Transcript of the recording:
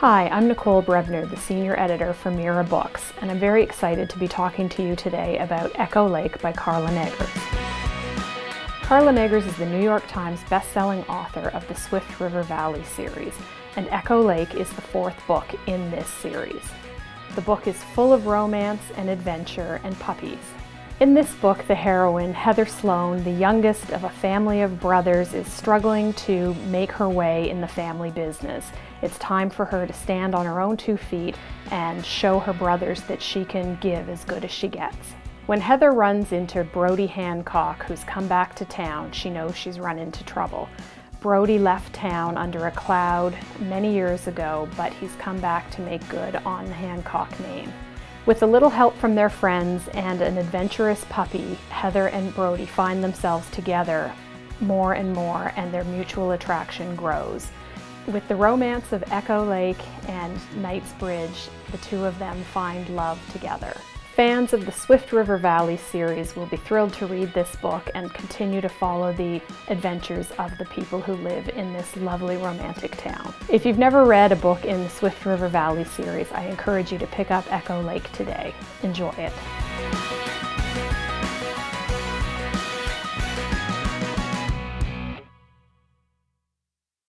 Hi, I'm Nicole Brebner, the senior editor for Mira Books, and I'm very excited to be talking to you today about Echo Lake by Carla Neggers. Carla Neggers is the New York Times best-selling author of the Swift River Valley series, and Echo Lake is the fourth book in this series. The book is full of romance and adventure and puppies, in this book, the heroine, Heather Sloan, the youngest of a family of brothers, is struggling to make her way in the family business. It's time for her to stand on her own two feet and show her brothers that she can give as good as she gets. When Heather runs into Brody Hancock, who's come back to town, she knows she's run into trouble. Brody left town under a cloud many years ago, but he's come back to make good on the Hancock name. With a little help from their friends and an adventurous puppy, Heather and Brody find themselves together more and more and their mutual attraction grows. With the romance of Echo Lake and Knights Bridge, the two of them find love together. Fans of the Swift River Valley series will be thrilled to read this book and continue to follow the adventures of the people who live in this lovely romantic town. If you've never read a book in the Swift River Valley series, I encourage you to pick up Echo Lake today. Enjoy it.